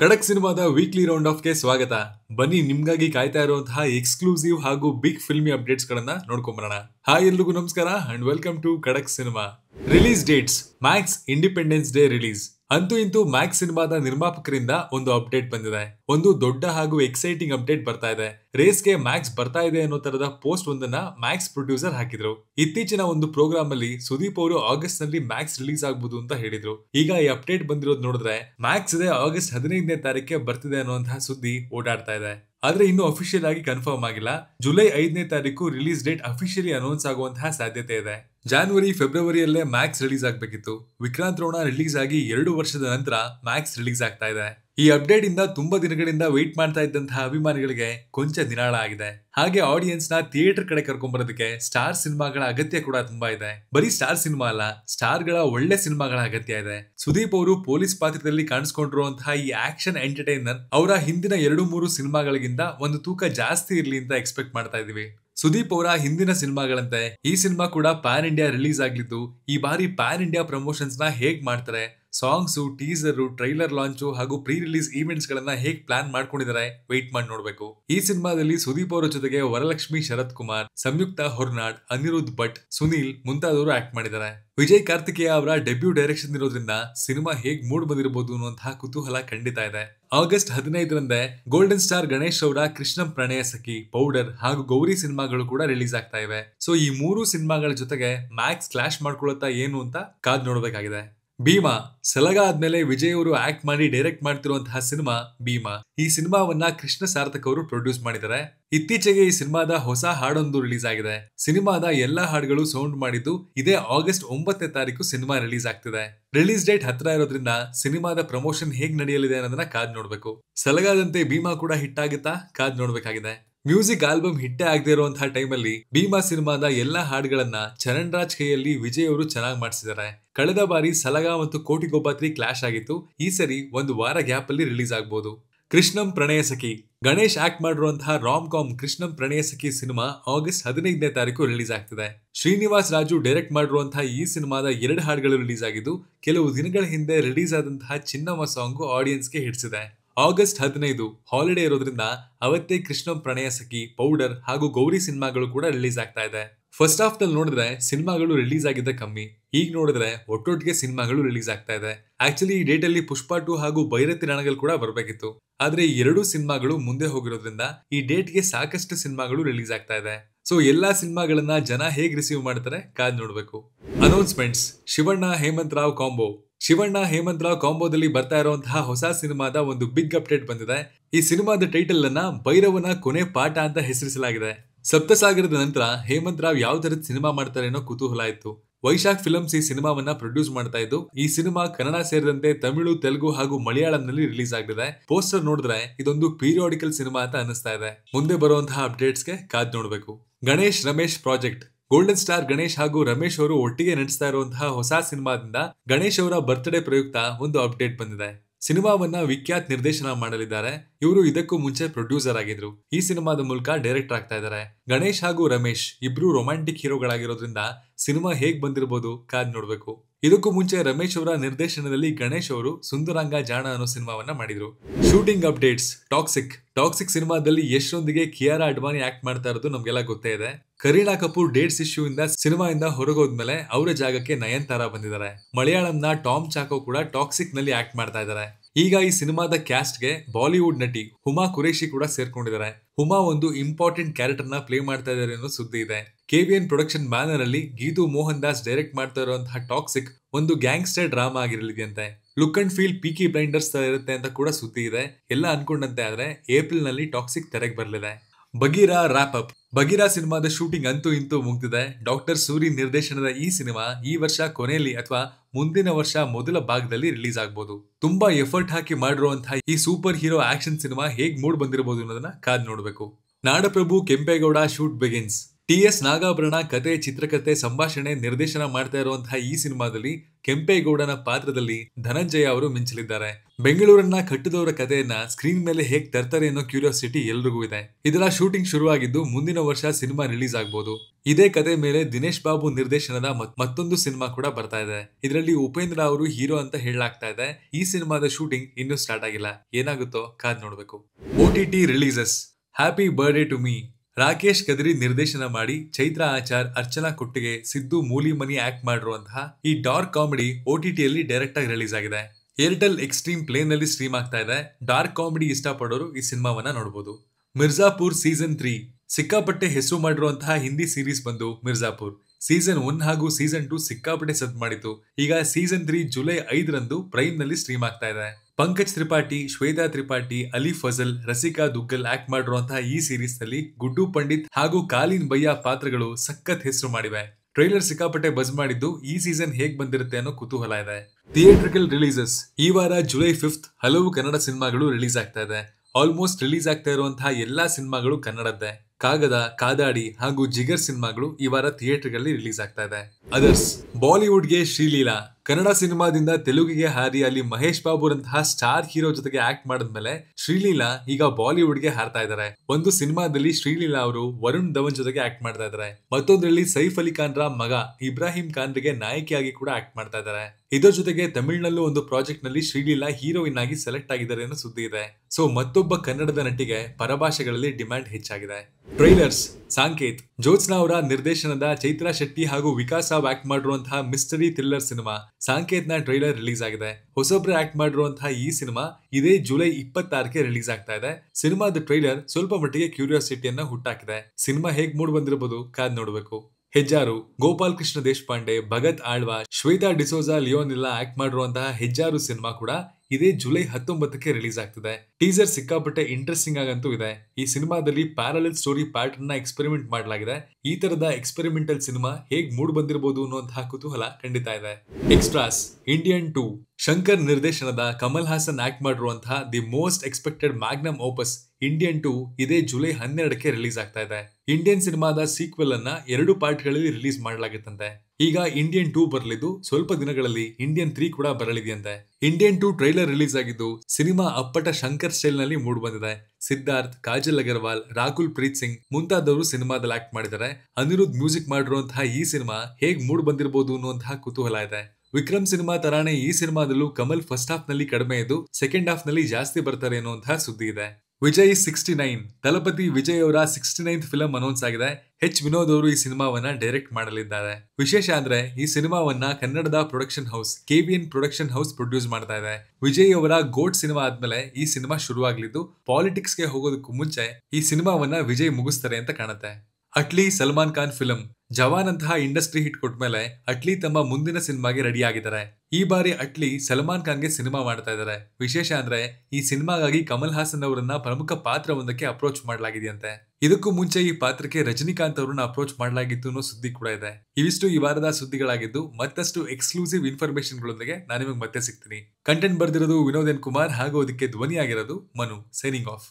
ಖಡಕ್ ಸಿನಿಮಾದ weekly round ಆಫ್ಗೆ ಸ್ವಾಗತ. ಬನ್ನಿ, ನಿಮ್ಗಾಗಿ ಕಾಯ್ತಾ ಇರುವಂತಹ ಎಕ್ಸ್ಕ್ಲೂಸಿವ್ ಹಾಗೂ ಬಿಗ್ ಫಿಲ್ಮಿ ಅಪ್ಡೇಟ್ಸ್ ಗಳನ್ನ ನೋಡ್ಕೊಂಬರೋಣ. ಹಾಯ್ ಎಲ್ರಿಗೂ ನಮಸ್ಕಾರ and welcome to Khadak cinema. Release dates Max independence day release ಅಂತೂ ಇಂತೂ ಮ್ಯಾಕ್ಸ್ ಸಿನಿಮಾದ ನಿರ್ಮಾಪಕರಿಂದ ಒಂದು ಅಪ್ಡೇಟ್ ಬಂದಿದೆ. ಒಂದು ದೊಡ್ಡ ಹಾಗೂ ಎಕ್ಸೈಟಿಂಗ್ ಅಪ್ಡೇಟ್ ಬರ್ತಾ ಇದೆ. ರೇಸ್ಗೆ ಮ್ಯಾಕ್ಸ್ ಬರ್ತಾ ಇದೆ ಅನ್ನೋ ತರದ ಪೋಸ್ಟ್ ಒಂದನ್ನ ಮ್ಯಾಕ್ಸ್ ಪ್ರೊಡ್ಯೂಸರ್ ಹಾಕಿದ್ರು. ಇತ್ತೀಚಿನ ಒಂದು ಪ್ರೋಗ್ರಾಮ್ ಅಲ್ಲಿ ಸುದೀಪ್ ಅವರು ಆಗಸ್ಟ್ನಲ್ಲಿ ಮ್ಯಾಕ್ಸ್ ರಿಲೀಸ್ ಆಗ್ಬಹುದು ಅಂತ ಹೇಳಿದ್ರು. ಈಗ ಈ ಅಪ್ಡೇಟ್ ಬಂದಿರೋದು ನೋಡಿದ್ರೆ ಮ್ಯಾಕ್ಸ್ ಇದೆ ಆಗಸ್ಟ್ ಹದಿನೈದನೇ ತಾರೀಕಿಗೆ ಬರ್ತಿದೆ ಅನ್ನುವಂತಹ ಸುದ್ದಿ ಓಡಾಡ್ತಾ ಇದೆ. ಆದ್ರೆ ಇನ್ನು ಅಫಿಷಿಯಲ್ ಆಗಿ ಕನ್ಫರ್ಮ್ ಆಗಿಲ್ಲ. ಜುಲೈ ಐದನೇ ತಾರೀಕು ರಿಲೀಸ್ ಡೇಟ್ ಅಫಿಷಿಯಲಿ ಅನೌನ್ಸ್ ಆಗುವಂತಹ ಸಾಧ್ಯತೆ ಇದೆ. ಜಾನ್ವರಿ ಫೆಬ್ರವರಿಯಲ್ಲೇ ಮ್ಯಾಕ್ಸ್ ರಿಲೀಸ್ ಆಗಬೇಕಿತ್ತು. ವಿಕ್ರಾಂತ್ ರೋಣ ರಿಲೀಸ್ ಆಗಿ ಎರಡು ವರ್ಷದ ನಂತರ ಮ್ಯಾಕ್ಸ್ ರಿಲೀಸ್ ಆಗ್ತಾ ಇದೆ. ಈ ಅಪ್ಡೇಟ್ ಇಂದ ತುಂಬಾ ದಿನಗಳಿಂದ ವೆಯ್ಟ್ ಮಾಡ್ತಾ ಇದ್ದಂತಹ ಅಭಿಮಾನಿಗಳಿಗೆ ಕೊಂಚ ದಿನಾಳ ಆಗಿದೆ. ಹಾಗೆ ಆಡಿಯನ್ಸ್ನ ಥಿಯೇಟರ್ ಕಡೆ ಕರ್ಕೊಂಡ್ಬರೋದಕ್ಕೆ ಸ್ಟಾರ್ ಸಿನಿಮಾಗಳ ಅಗತ್ಯ ಕೂಡ ತುಂಬಾ ಇದೆ. ಬರೀ ಸ್ಟಾರ್ ಸಿನಿಮಾ ಅಲ್ಲ ಸ್ಟಾರ್ಗಳ ಒಳ್ಳೆ ಸಿನಿಮಾಗಳ ಅಗತ್ಯ ಇದೆ. ಸುದೀಪ್ ಅವರು ಪೊಲೀಸ್ ಪಾತ್ರದಲ್ಲಿ ಕಾಣಿಸ್ಕೊಂಡಿರುವಂತಹ ಈ ಆಕ್ಷನ್ ಎಂಟರ್ಟೈನರ್ ಅವರ ಹಿಂದಿನ ಎರಡು ಮೂರು ಸಿನಿಮಾಗಳಿಗಿಂತ ಒಂದು ತೂಕ ಜಾಸ್ತಿ ಇರ್ಲಿ ಅಂತ ಎಕ್ಸ್ಪೆಕ್ಟ್ ಮಾಡ್ತಾ ಇದೀವಿ ಸುದೀಪ್ ಅವರ ಹಿಂದಿನ ಸಿನಿಮಾಗಳಂತೆ. ಈ ಸಿನಿಮಾ ಕೂಡ ಪ್ಯಾನ್ ಇಂಡಿಯಾ ರಿಲೀಸ್ ಆಗ್ಲಿದ್ದು, ಈ ಬಾರಿ ಪ್ಯಾನ್ ಇಂಡಿಯಾ ಪ್ರಮೋಷನ್ಸ್ನ ಹೇಗ್ ಮಾಡ್ತಾರೆ? ಸಾಂಗ್ಸು, ಟೀಸರು, ಟ್ರೈಲರ್ ಲಾಂಚು ಹಾಗೂ ಪ್ರೀ ರಿಲೀಸ್ ಈವೆಂಟ್ಸ್ ಗಳನ್ನ ಹೇಗ್ ಪ್ಲಾನ್ ಮಾಡ್ಕೊಂಡಿದ್ದಾರೆ ವೆಯ್ಟ್ ಮಾಡಿ ನೋಡ್ಬೇಕು. ಈ ಸಿನಿಮಾದಲ್ಲಿ ಸುದೀಪ್ ಅವರ ಜೊತೆಗೆ ವರಲಕ್ಷ್ಮಿ ಶರತ್ ಕುಮಾರ್, ಸಂಯುಕ್ತ ಹೊರ್ನಾಡ್ ಅನಿರುದ್ಧ ಭಟ್, ಸುನೀಲ್ ಮುಂತಾದವರು ಆಕ್ಟ್ ಮಾಡಿದ್ದಾರೆ ವಿಜಯ್ ಕಾರ್ತಿಕೇಯ ಅವರ ಡೆಬ್ಯೂ ಡೈರೆಕ್ಷನ್ ಇರೋದ್ರಿಂದ ಸಿನಿಮಾ ಹೇಗ್ ಮೂಡ್ ಬಂದಿರಬಹುದು ಅನ್ನುವಂತಹ ಕುತೂಹಲ ಖಂಡಿತ ಇದೆ. ಆಗಸ್ಟ್ ಹದಿನೈದರಂದೇ ಗೋಲ್ಡನ್ ಸ್ಟಾರ್ ಗಣೇಶ್ ಅವರ ಕೃಷ್ಣಂ ಪ್ರಣಯ ಸಖಿ, ಪೌಡರ್ ಹಾಗೂ ಗೌರಿ ಸಿನಿಮಾಗಳು ಕೂಡ ರಿಲೀಸ್ ಆಗ್ತಾ ಇವೆ. ಸೊ ಈ ಮೂರು ಸಿನಿಮಾಗಳ ಜೊತೆಗೆ ಮ್ಯಾಕ್ಸ್ ಕ್ಲಾಶ್ ಮಾಡ್ಕೊಳತ್ತಾ ಏನು ಅಂತ ಕಾದ್ ನೋಡ್ಬೇಕಾಗಿದೆ. ಭೀಮಾ, ಸಲಗ ಆದ್ಮೇಲೆ ವಿಜಯ್ ಅವರು ಆಕ್ಟ್ ಮಾಡಿ ಡೈರೆಕ್ಟ್ ಮಾಡ್ತಿರುವಂತಹ ಸಿನಿಮಾ ಭೀಮಾ. ಈ ಸಿನಿಮಾವನ್ನ ಕೃಷ್ಣ ಸಾರ್ಥಕ್ ಅವರು ಪ್ರೊಡ್ಯೂಸ್ ಮಾಡಿದ್ದಾರೆ. ಇತ್ತೀಚೆಗೆ ಈ ಸಿನಿಮಾದ ಹೊಸ ಹಾಡೊಂದು ರಿಲೀಸ್ ಆಗಿದೆ. ಸಿನಿಮಾದ ಎಲ್ಲಾ ಹಾಡುಗಳು ಸೌಂಡ್ ಮಾಡಿದ್ದು ಇದೇ ಆಗಸ್ಟ್ ಒಂಬತ್ತನೇ ತಾರೀಕು ಸಿನಿಮಾ ರಿಲೀಸ್ ಆಗ್ತಿದೆ. ರಿಲೀಸ್ ಡೇಟ್ ಹತ್ರ ಇರೋದ್ರಿಂದ ಸಿನಿಮಾದ ಪ್ರಮೋಷನ್ ಹೇಗ್ ನಡೆಯಲಿದೆ ಅನ್ನೋದನ್ನ ಕಾದ್ ನೋಡ್ಬೇಕು. ಸಲಗಾದಂತೆ ಭೀಮಾ ಕೂಡ ಹಿಟ್ ಆಗುತ್ತಾ ಕಾದ್ ನೋಡ್ಬೇಕಾಗಿದೆ. ಮ್ಯೂಸಿಕ್ ಆಲ್ಬಮ್ ಹಿಟ್ಟೇ ಆಗದೆ ಇರುವಂತಹ ಟೈಮಲ್ಲಿ ಭೀಮಾ ಸಿನಿಮಾದ ಎಲ್ಲಾ ಹಾಡುಗಳನ್ನ ಚರಣ್ ರಾಜ್ ಕೈಯಲ್ಲಿ ವಿಜಯ್ ಅವರು ಚೆನ್ನಾಗಿ ಮಾಡಿಸಿದ್ದಾರೆ ಕಳೆದ ಬಾರಿ ಸಲಗ ಮತ್ತು ಕೋಟಿ ತ್ರೀ ಕ್ಲಾಶ್ ಆಗಿತ್ತು. ಈ ಸರಿ ಒಂದು ವಾರ ಗ್ಯಾಪ್ ಅಲ್ಲಿ ರಿಲೀಸ್ ಆಗ್ಬೋದು. ಕೃಷ್ಣಂ ಪ್ರಣಯ ಸಖಿ. ಗಣೇಶ್ ಆಕ್ಟ್ ಮಾಡಿರುವಂತಹ ರಾಮ್ ಕಾಮ್ ಕೃಷ್ಣಂ ಪ್ರಣಯ ಸಖಿ ಸಿನಿಮಾ ಆಗಸ್ಟ್ ಹದಿನೈದನೇ ತಾರೀಕು ರಿಲೀಸ್ ಆಗ್ತಿದೆ. ಶ್ರೀನಿವಾಸ್ ರಾಜು ಡೈರೆಕ್ಟ್ ಮಾಡಿರುವಂತಹ ಈ ಸಿನಿಮಾದ ಎರಡು ಹಾಡುಗಳು ರಿಲೀಸ್ ಆಗಿದ್ದು, ಕೆಲವು ದಿನಗಳ ಹಿಂದೆ ರಿಲೀಸ್ ಆದಂತಹ ಚಿನ್ನಮ್ಮ ಸಾಂಗು ಆಡಿಯನ್ಸ್ಗೆ ಹಿಡಿಸಿದೆ. ಆಗಸ್ಟ್ ಹದಿನೈದು ಹಾಲಿಡೇ ಇರೋದ್ರಿಂದ ಅವತ್ತೇ ಕೃಷ್ಣ ಪ್ರಣಯ ಸಖಿ ಪೌಡರ್ ಹಾಗೂ ಗೌರಿ ಸಿನಿಮಾಗಳು ಕೂಡ ರಿಲೀಸ್ ಆಗ್ತಾ ಇದೆ. ಫಸ್ಟ್ ಹಾಫ್ನಲ್ಲಿ ನೋಡಿದ್ರೆ ಸಿನಿಮಾಗಳು ರಿಲೀಸ್ ಆಗಿದ್ದ ಕಮ್ಮಿ. ಈಗ ನೋಡಿದ್ರೆ ಒಟ್ಟೊಟ್ಟಿಗೆ ಸಿನಿಮಾಗಳು ರಿಲೀಸ್ ಆಗ್ತಾ ಇದೆ. ಆಕ್ಚುಲಿ ಈ ಡೇಟ್ ಅಲ್ಲಿ ಪುಷ್ಪ ಟು ಹಾಗೂ ಭೈರತಿ ರಣಗಳು ಕೂಡ ಬರಬೇಕಿತ್ತು. ಆದ್ರೆ ಈ ಎರಡೂ ಸಿನಿಮಾಗಳು ಮುಂದೆ ಹೋಗಿರೋದ್ರಿಂದ ಈ ಡೇಟ್ಗೆ ಸಾಕಷ್ಟು ಸಿನಿಮಾಗಳು ರಿಲೀಸ್ ಆಗ್ತಾ ಇದೆ. ಸೊ ಎಲ್ಲಾ ಸಿನಿಮಾಗಳನ್ನ ಜನ ಹೇಗೆ ರಿಸೀವ್ ಮಾಡ್ತಾರೆ ಕಾದ್ ನೋಡ್ಬೇಕು. ಅನೌನ್ಸ್ಮೆಂಟ್ಸ್ ಶಿವಣ್ಣ, ಹೇಮಂತ್ ರಾವ್ ಕಾಂಬೋ ಶಿವಣ್ಣ ಹೇಮಂತ್ ರಾವ್ ಕಾಂಬೋದಲ್ಲಿ ಬರ್ತಾ ಇರುವಂತಹ ಹೊಸ ಸಿನಿಮಾದ ಒಂದು ಬಿಗ್ ಅಪ್ಡೇಟ್ ಬಂದಿದೆ. ಈ ಸಿನಿಮಾದ ಟೈಟಲ್ ಅನ್ನ ಭೈರವನ ಕೊನೆ ಪಾಠ ಅಂತ ಹೆಸರಿಸಲಾಗಿದೆ. ಸಪ್ತಸಾಗರದ ನಂತರ ಹೇಮಂತ್ ರಾವ್ ಯಾವ ತರದ ಸಿನಿಮಾ ಮಾಡ್ತಾರೆ ಅನ್ನೋ ಕುತೂಹಲ ಇತ್ತು. ವೈಶಾಖ್ ಫಿಲ್ಮ್ಸ್ ಈ ಸಿನಿಮಾವನ್ನ ಪ್ರೊಡ್ಯೂಸ್ ಮಾಡ್ತಾ ಇದ್ದು, ಈ ಸಿನಿಮಾ ಕನ್ನಡ ಸೇರಿದಂತೆ ತಮಿಳು, ತೆಲುಗು ಹಾಗೂ ಮಲಯಾಳಂನಲ್ಲಿ ರಿಲೀಸ್ ಆಗಿದೆ ಪೋಸ್ಟರ್ ನೋಡಿದ್ರೆ ಇದೊಂದು ಪೀರಿಯಾಡಿಕಲ್ ಸಿನಿಮಾ ಅಂತ ಅನಿಸ್ತಾ ಇದೆ. ಮುಂದೆ ಬರುವಂತಹ ಅಪ್ಡೇಟ್ಸ್ಗೆ ಕಾದ್ ನೋಡ್ಬೇಕು. Ganesh Ramesh project golden star Ganesh ಹಾಗೂ ರಮೇಶ್ ಅವರು ಒಟ್ಟಿಗೆ ನಡೆಸ್ತಾ ಇರುವಂತಹ ಹೊಸ ಸಿನಿಮಾದಿಂದ ಗಣೇಶ್ ಅವರ ಬರ್ತ್ಡೇ ಪ್ರಯುಕ್ತ ಒಂದು ಅಪ್ಡೇಟ್ ಬಂದಿದೆ. ಸಿನಿಮಾವನ್ನ ವಿಖ್ಯಾತ್ ನಿರ್ದೇಶನ ಮಾಡಲಿದ್ದಾರೆ. ಇವರು ಇದಕ್ಕೂ ಮುಂಚೆ ಪ್ರೊಡ್ಯೂಸರ್ ಆಗಿದ್ರು. ಈ ಸಿನಿಮಾದ ಮೂಲಕ ಡೈರೆಕ್ಟರ್ ಆಗ್ತಾ ಇದ್ದಾರೆ. ಗಣೇಶ್ ಹಾಗೂ ರಮೇಶ್ ಇಬ್ರು ರೊಮ್ಯಾಂಟಿಕ್ ಹೀರೋಗಳಾಗಿರೋದ್ರಿಂದ ಸಿನಿಮಾ ಹೇಗ್ ಬಂದಿರಬಹುದು ಕಾದ್ ನೋಡ್ಬೇಕು. ಇದಕ್ಕೂ ಮುಂಚೆ ರಮೇಶ್ ಅವರ ನಿರ್ದೇಶನದಲ್ಲಿ ಗಣೇಶ್ ಅವರು ಸುಂದರಾಂಗ ಜಾಣ ಅನ್ನೋ ಸಿನಿಮಾವನ್ನ ಮಾಡಿದ್ರು. ಶೂಟಿಂಗ್ ಅಪ್ಡೇಟ್ಸ್ ಟಾಕ್ಸಿಕ್ ಟಾಕ್ಸಿಕ್ ಸಿನಿಮಾದಲ್ಲಿ ಯಶ್ರೊಂದಿಗೆ ಕಿಯಾರ ಅಡ್ವಾನಿ ಆಕ್ಟ್ ಮಾಡ್ತಾ ಇರೋದು ನಮ್ಗೆಲ್ಲ ಗೊತ್ತೇ ಇದೆ. ಕರೀನಾ ಕಪೂರ್ ಡೇಟ್ಸ್ ಇಶ್ಯೂ ಇಂದ ಸಿನಿಮಾಯಿಂದ ಹೊರಗೋದ್ಮೇಲೆ ಅವರ ಜಾಗಕ್ಕೆ ನಯನ್ತಾರಾ ಬಂದಿದ್ದಾರೆ. ಮಲಯಾಳಂನ ಟಾಮ್ ಚಾಕೋ ಕೂಡ ಟಾಕ್ಸಿಕ್ನಲ್ಲಿ ಆಕ್ಟ್ ಮಾಡ್ತಾ ಇದ್ದಾರೆ. ಈಗ ಈ ಸಿನಿಮಾದ ಕ್ಯಾಸ್ಟ್ಗೆ ಬಾಲಿವುಡ್ ನಟಿ ಹುಮಾ ಕುರೇಶಿ ಕೂಡ ಸೇರ್ಕೊಂಡಿದ್ದಾರೆ. ಹುಮಾ ಒಂದು ಇಂಪಾರ್ಟೆಂಟ್ ಕ್ಯಾರೆಕ್ಟರ್ನ ಪ್ಲೇ ಮಾಡ್ತಾ ಇದ್ದಾರೆ ಅನ್ನೋ ಸುದ್ದಿ ಇದೆ. ಕೆವಿಎನ್ ಪ್ರೊಡಕ್ಷನ್ ಬ್ಯಾನರ್ ಅಲ್ಲಿ ಗೀತು ಮೋಹನ್ ದಾಸ್ ಡೈರೆಕ್ಟ್ ಮಾಡ್ತಾ ಇರುವಂತಹ ಟಾಕ್ಸಿಕ್ ಒಂದು gangster drama ಆಗಿರಲಿದೆಯಂತೆ look and feel Peaky Blinders ಇರುತ್ತೆ ಅಂತ ಕೂಡ ಸುದ್ದಿ ಇದೆ. ಎಲ್ಲ ಅನ್ಕೊಂಡಂತೆ ಆದ್ರೆ ಏಪ್ರಿಲ್ನಲ್ಲಿ ಟಾಕ್ಸಿಕ್ ತೆರೆಗೆ ಬರಲಿದೆ. ಬಗೀರಾ ರಾಪ್ ಅಪ್ ಬಗೀರಾ ಸಿನಿಮಾದ ಶೂಟಿಂಗ್ ಅಂತೂ ಇಂತೂ ಮುಗ್ದಿದೆ. ಡಾಕ್ಟರ್ ಸೂರಿ ನಿರ್ದೇಶನದ ಈ ಸಿನಿಮಾ ಈ ವರ್ಷ ಕೊನೆಯಲ್ಲಿ ಅಥವಾ ಮುಂದಿನ ವರ್ಷ ಮೊದಲ ಭಾಗದಲ್ಲಿ ರಿಲೀಸ್ ಆಗ್ಬೋದು. ತುಂಬಾ ಎಫರ್ಟ್ ಹಾಕಿ ಮಾಡಿರುವಂತಹ ಈ ಸೂಪರ್ ಹೀರೋ ಆಕ್ಷನ್ ಸಿನಿಮಾ ಹೇಗ್ ಮೂಡ್ ಬಂದಿರಬಹುದು ಅನ್ನೋದನ್ನ ಕಾದ್ ನೋಡಬೇಕು. Nadaprabhu Kempegowda shoot begins T S Nagabharana ಕತೆ ಚಿತ್ರಕಥೆ ಸಂಭಾಷಣೆ, ನಿರ್ದೇಶನ ಮಾಡ್ತಾ ಇರುವಂತಹ ಈ ಸಿನಿಮಾದಲ್ಲಿ ಕೆಂಪೇಗೌಡನ ಪಾತ್ರದಲ್ಲಿ ಧನಂಜಯ ಅವರು ಮಿಂಚಲಿದ್ದಾರೆ. ಬೆಂಗಳೂರನ್ನ ಕಟ್ಟಿದವರ ಕಥೆಯನ್ನ ಸ್ಕ್ರೀನ್ ಮೇಲೆ ಹೇಗ್ ತರ್ತಾರೆ ಅನ್ನೋ ಕ್ಯೂರಿಯಾಸಿಟಿ ಎಲ್ರಿಗೂ ಇದೆ. ಇದರ ಶೂಟಿಂಗ್ ಶುರುವಾಗಿದ್ದು ಮುಂದಿನ ವರ್ಷ ಸಿನಿಮಾ ರಿಲೀಸ್ ಆಗ್ಬೋದು. ಇದೇ ಕತೆ ಮೇಲೆ ದಿನೇಶ್ ಬಾಬು ನಿರ್ದೇಶನದ ಮತ್ತೊಂದು ಸಿನಿಮಾ ಕೂಡ ಬರ್ತಾ ಇದೆ. ಇದರಲ್ಲಿ ಉಪೇಂದ್ರ ಅವರು ಹೀರೋ ಅಂತ ಹೇಳಲಾಗ್ತಾ ಇದೆ. ಈ ಸಿನಿಮಾದ ಶೂಟಿಂಗ್ ಇನ್ನೂ ಸ್ಟಾರ್ಟ್ ಆಗಿಲ್ಲ. ಏನಾಗುತ್ತೋ ಕಾದ್ ನೋಡ್ಬೇಕು. O T T releases. Happy birthday to me. Rakesh Kadri ನಿರ್ದೇಶನ ಮಾಡಿ ಚೈತ್ರ ಆಚಾರ್, ಅರ್ಚನಾ ಕೊಟ್ಟಿಗೆ, ಸಿದ್ದು ಮೂಲಿಮನಿ ಆಕ್ಟ್ ಮಾಡಿರುವಂತಹ ಈ ಡಾರ್ಕ್ ಕಾಮಿಡಿ ಓ ಟಿ ಟಿಯಲ್ಲಿ ಡೈರೆಕ್ಟ್ ಆಗಿ ರಿಲೀಸ್ ಆಗಿದೆ. ಏರ್ಟೆಲ್ ಎಕ್ಸ್ಟ್ರೀಮ್ ಪ್ಲೇನ್ನಲ್ಲಿ ಸ್ಟ್ರೀಮ್ ಆಗ್ತಾ ಇದೆ. ಡಾರ್ಕ್ ಕಾಮಿಡಿ ಇಷ್ಟಪಡೋರು ಈ ಸಿನಿಮಾವನ್ನ ನೋಡಬಹುದು ಮಿರ್ಜಾಪುರ್ ಸೀಸನ್ ತ್ರೀ ಸಿಕ್ಕಾಪಟ್ಟೆ ಹೆಸರು ಮಾಡಿರುವಂತಹ ಹಿಂದಿ ಸೀರೀಸ್ ಬಂದು ಮಿರ್ಜಾಪುರ್. ಸೀಸನ್ ಒನ್ ಹಾಗೂ ಸೀಸನ್ ಟೂ ಸಿಕ್ಕಾಪಟ್ಟೆ ಸದ್ ಮಾಡಿತು ಈಗ ಸೀಸನ್ ತ್ರೀ ಜುಲೈ ಐದರಂದು ಪ್ರೈಮ್ನಲ್ಲಿ ಸ್ಟ್ರೀಮ್ ಆಗ್ತಾ ಇದೆ. ಪಂಕಜ್ ತ್ರಿಪಾಠಿ, ಶ್ವೇತಾ ತ್ರಿಪಾಠಿ, ಅಲಿ ಫಜಲ್, ರಸಿಕಾ ದುಗ್ಗಲ್ ಆಕ್ಟ್ ಮಾಡಿರುವಂತಹ ಈ ಸೀರೀಸ್ನಲ್ಲಿ ಗುಡ್ಡು ಪಂಡಿತ್ ಹಾಗೂ ಕಾಲಿನ್ ಬಯ್ಯ ಪಾತ್ರಗಳು ಸಖತ್ ಹೆಸರು ಮಾಡಿವೆ. ಟ್ರೈಲರ್ ಸಿಕ್ಕಾಪಟ್ಟೆ ಬಜ್ ಮಾಡಿದ್ದು ಈ ಸೀಸನ್ ಹೇಗ್ ಬಂದಿರುತ್ತೆ ಅನ್ನೋ ಕುತೂಹಲ ಇದೆ. Theatrical releases. ಈ ವಾರ ಜುಲೈ ಫಿಫ್ತ್ ಹಲವು ಕನ್ನಡ ಸಿನಿಮಾಗಳು ರಿಲೀಸ್ ಆಗ್ತಾ ಇದೆ. ಆಲ್ಮೋಸ್ಟ್ ರಿಲೀಸ್ ಆಗ್ತಾ ಇರುವಂತಹ ಎಲ್ಲಾ ಸಿನಿಮಾಗಳು ಕನ್ನಡದ್ದೇ. ಕಾಗದ, ಕಾದಾಡಿ ಹಾಗೂ ಜಿಗರ್ ಸಿನಿಮಾಗಳು ಈ ವಾರ ಥಿಯೇಟರ್ಗಳಲ್ಲಿ ರಿಲೀಸ್ ಆಗ್ತಾ ಇದೆ. ಅದರ್ಸ್ ಬಾಲಿವುಡ್ಗೆ ಶ್ರೀಲೀಲಾ. ಕನ್ನಡ ಸಿನಿಮಾದಿಂದ ತೆಲುಗಿಗೆ ಹಾರಿ ಅಲ್ಲಿ ಮಹೇಶ್ ಬಾಬುರಂತಹ ಸ್ಟಾರ್ ಹೀರೋ ಜೊತೆಗೆ ಆಕ್ಟ್ ಮಾಡಿದ್ಮೇಲೆ ಶ್ರೀಲೀಲಾ ಈಗ ಬಾಲಿವುಡ್ಗೆ ಹಾರ್ತಾ ಇದ್ದಾರೆ ಒಂದು ಸಿನಿಮಾದಲ್ಲಿ ಶ್ರೀಲೀಲಾ ಅವರು ವರುಣ್ ಧವನ್ ಜೊತೆಗೆ ಆಕ್ಟ್ ಮಾಡ್ತಾ ಇದ್ದಾರೆ ಮತ್ತೊಂದರಲ್ಲಿ ಸೈಫ್ ಅಲಿ ಖಾನ್ ರ ಮಗ ಇಬ್ರಾಹಿಂ ಖಾನ್ರಿಗೆ ನಾಯಕಿಯಾಗಿ ಕೂಡ ಆಕ್ಟ್ ಮಾಡ್ತಾ ಇದ್ದಾರೆ ಇದರ ಜೊತೆಗೆ ತಮಿಳ್ನಲ್ಲೂ ಒಂದು ಪ್ರಾಜೆಕ್ಟ್ನಲ್ಲಿ ಶ್ರೀಲೀಲಾ ಹೀರೋಯಿನ್ ಆಗಿ ಸೆಲೆಕ್ಟ್ ಆಗಿದ್ದಾರೆ ಅನ್ನೋ ಸುದ್ದಿ ಇದೆ. ಸೊ, ಮತ್ತೊಬ್ಬ ಕನ್ನಡದ ನಟಿಗೆ ಪರಭಾಷೆಗಳಲ್ಲಿ ಡಿಮ್ಯಾಂಡ್ ಹೆಚ್ಚಾಗಿದೆ. ಟ್ರೈಲರ್ಸ್, ಸಾಂಕೇತ್, ಜ್ಯೋತ್ಸ್ನಾ ಅವರ ನಿರ್ದೇಶನದ ಚೈತ್ರಾ ಶೆಟ್ಟಿ ಹಾಗೂ ವಿಕಾಸ್ ಅವ್ ಆಕ್ಟ್ ಮಾಡಿರುವಂತಹ ಮಿಸ್ಟರಿ ಥ್ರಿಲ್ಲರ್ ಸಿನಿಮಾ ಸಾಂಕೇತ್ನ ಟ್ರೈಲರ್ ರಿಲೀಸ್ ಆಗಿದೆ. ಹೊಸೊಬ್ರು ಆಕ್ಟ್ ಮಾಡಿರುವಂತಹ ಈ ಸಿನಿಮಾ ಇದೇ ಜುಲೈ ಇಪ್ಪತ್ತಾರಕ್ಕೆ ರಿಲೀಸ್ ಆಗ್ತಾ ಇದೆ. ಸಿನಿಮಾದ ಟ್ರೈಲರ್ ಸ್ವಲ್ಪ ಮಟ್ಟಿಗೆ ಕ್ಯೂರಿಯಾಸಿಟಿಯನ್ನ ಹುಟ್ಟಾಕಿದೆ. ಸಿನಿಮಾ ಹೇಗ್ ಮೂಡ್ ಬಂದಿರಬಹುದು ಕಾದ್ ನೋಡಬೇಕು. ಹೆಜ್ಜಾರು ಗೋಪಾಲ್ ಕೃಷ್ಣ ದೇಶಪಾಂಡೆ, ಭಗತ್ ಆಳ್ವಾ, ಶ್ವೇತಾ ಡಿಸೋಜಾ ಲಿಯೋನ್ ಎಲ್ಲ ಆಕ್ಟ್ ಮಾಡಿರುವಂತಹ ಹೆಜ್ಜಾರು ಸಿನಿಮಾ ಕೂಡ ಇದೇ ಜುಲೈ ಹತ್ತೊಂಬತ್ತಕ್ಕೆ ರಿಲೀಸ್ ಆಗ್ತಿದೆ. ಟೀಸರ್ ಸಿಕ್ಕಾಪಟ್ಟೆ ಇಂಟ್ರೆಸ್ಟಿಂಗ್ ಆಗಂತೂ ಇದೆ. ಈ ಸಿನಿಮಾದಲ್ಲಿ ಪ್ಯಾರಲಲ್ ಸ್ಟೋರಿ ಪ್ಯಾಟರ್ನ್ನ ಎಕ್ಸ್ಪೆರಿಮೆಂಟ್ ಮಾಡಲಾಗಿದೆ. ಈ ತರದ ಎಕ್ಸ್ಪೆರಿಮೆಂಟಲ್ ಸಿನಿಮಾ ಹೇಗ್ ಮೂಡ್ ಬಂದಿರಬಹುದು ಅನ್ನುವಂತಹ ಕುತೂಹಲ ಖಂಡಿತ ಇದೆ. ಎಕ್ಸ್ಟ್ರಾಸ್ ಇಂಡಿಯನ್ ಟೂ ಶಂಕರ್ ನಿರ್ದೇಶನದ ಕಮಲ್ ಹಾಸನ್ ಆಕ್ಟ್ ಮಾಡಿರುವಂತಹ the most expected magnum opus Indian two ಇದೇ ಜುಲೈ ಹನ್ನೆರಡಕ್ಕೆ ರಿಲೀಸ್ ಆಗ್ತಾ ಇದೆ. ಇಂಡಿಯನ್ ಸಿನಿಮಾದ ಸೀಕ್ವೆಲ್ ಅನ್ನ ಎರಡು ಪಾರ್ಟ್ಗಳಲ್ಲಿ ರಿಲೀಸ್ ಮಾಡಲಾಗಿತ್ತಂತೆ. ಈಗ ಇಂಡಿಯನ್ ಟೂ ಬರಲಿದ್ದು ಸ್ವಲ್ಪ ದಿನಗಳಲ್ಲಿ ಇಂಡಿಯನ್ ತ್ರೀ ಕೂಡ ಬರಲಿದೆಯಂತೆ. ಇಂಡಿಯನ್ ಟೂ ಟ್ರೈಲರ್ ರಿಲೀಸ್ ಆಗಿದ್ದು ಸಿನಿಮಾ ಅಪ್ಪಟ ಶಂಕರ್ ಸ್ಟೈಲ್ನಲ್ಲಿ ಮೂಡ್ ಬಂದಿದೆ. ಸಿದ್ಧಾರ್ಥ್, ಕಾಜಲ್ ಅಗರ್ವಾಲ್ ರಾಹುಲ್ ಪ್ರೀತ್ ಸಿಂಗ್ ಮುಂತಾದವರು ಸಿನಿಮಾದಲ್ಲಿ ಆಕ್ಟ್ ಮಾಡಿದ್ದಾರೆ. ಅನಿರುದ್ಧ ಮ್ಯೂಸಿಕ್ ಮಾಡಿರುವಂತಹ ಈ ಸಿನಿಮಾ ಹೇಗ್ ಮೂಡ್ ಬಂದಿರಬಹುದು ಅನ್ನುವಂತಹ ಕುತೂಹಲ ಇದೆ. ವಿಕ್ರಮ್ ಸಿನಿಮಾ ತರಾನೇ ಈ ಸಿನಿಮಾದಲ್ಲೂ ಕಮಲ್ ಫಸ್ಟ್ ಹಾಫ್ನಲ್ಲಿ ಕಡಿಮೆ ಇದ್ದು ಸೆಕೆಂಡ್ ಹಾಫ್ನಲ್ಲಿ ಜಾಸ್ತಿ ಬರ್ತಾರೆ ಅನ್ನುವಂತಹ ಸುದ್ದಿ ಇದೆ. Vijay sixty nine. ತಲಪತಿ ವಿಜಯ್ ಅವರ ಸಿಕ್ಸ್ಟಿ ನೈನ್ ಫಿಲಂ ಅನೌನ್ಸ್ ಆಗಿದೆ. ಹೆಚ್ ವಿನೋದ್ ಅವರು ಈ ಸಿನಿಮಾವನ್ನ ಡೈರೆಕ್ಟ್ ಮಾಡಲಿದ್ದಾರೆ. ವಿಶೇಷ ಅಂದ್ರೆ ಈ ಸಿನಿಮಾವನ್ನ ಕನ್ನಡದ production house KVN production house produce ಮಾಡ್ತಾ ಇದೆ. ವಿಜಯ್ ಅವರ ಗೋಟ್ ಸಿನಿಮಾ ಆದ್ಮೇಲೆ ಈ ಸಿನಿಮಾ ಶುರುವಾಗ್ಲಿದ್ದು ಪಾಲಿಟಿಕ್ಸ್ಗೆ ಹೋಗೋದಕ್ಕೂ ಮುಂಚೆ ಈ ಸಿನಿಮಾವನ್ನ ವಿಜಯ್ ಮುಗಿಸ್ತಾರೆ ಅಂತ ಕಾಣುತ್ತೆ. ಅಟ್ಲಿ ಸಲ್ಮಾನ್ ಖಾನ್ ಫಿಲಂ ಜವಾನ್ ಅಂತಹ ಇಂಡಸ್ಟ್ರಿ ಹಿಟ್ ಕೊಟ್ಮೇಲೆ ಅಟ್ಲಿ ತಮ್ಮ ಮುಂದಿನ ಸಿನಿಮಾಗೆ ರೆಡಿ ಆಗಿದ್ದಾರೆ. ಈ ಬಾರಿ ಅಟ್ಲಿ ಸಲ್ಮಾನ್ ಖಾನ್ಗೆ ಸಿನಿಮಾ ಮಾಡ್ತಾ ಇದ್ದಾರೆ. ವಿಶೇಷ ಅಂದ್ರೆ ಈ ಸಿನಿಮಾಗಾಗಿ ಕಮಲ್ ಹಾಸನ್ ಅವರನ್ನ ಪ್ರಮುಖ ಪಾತ್ರವೊಂದಕ್ಕೆ ಅಪ್ರೋಚ್ ಮಾಡಲಾಗಿದೆಯಂತೆ. ಇದಕ್ಕೂ ಮುಂಚೆ ಈ ಪಾತ್ರಕ್ಕೆ ರಜನಿಕಾಂತ್ ಅವರನ್ನ ಅಪ್ರೋಚ್ ಮಾಡಲಾಗಿತ್ತು ಅನ್ನೋ ಸುದ್ದಿ ಕೂಡ ಇದೆ. ಇವಿಷ್ಟು ಈ ವಾರದ ಸುದ್ದಿಗಳಾಗಿದ್ದು ಮತ್ತಷ್ಟು ಎಕ್ಸ್ಕ್ಲೂಸಿವ್ ಇನ್ಫಾರ್ಮೇಶನ್ಗಳೊಂದಿಗೆ ನಾನು ನಿಮಗೆ ಮತ್ತೆ ಸಿಗ್ತೀನಿ. ಕಂಟೆಂಟ್ ಬರ್ದಿರೋದು ವಿನೋದನ್ ಕುಮಾರ್, ಹಾಗೂ ಅದಕ್ಕೆ ಧ್ವನಿಯಾಗಿರೋದು ಮನು ಸೈನಿಂಗ್ ಆಫ್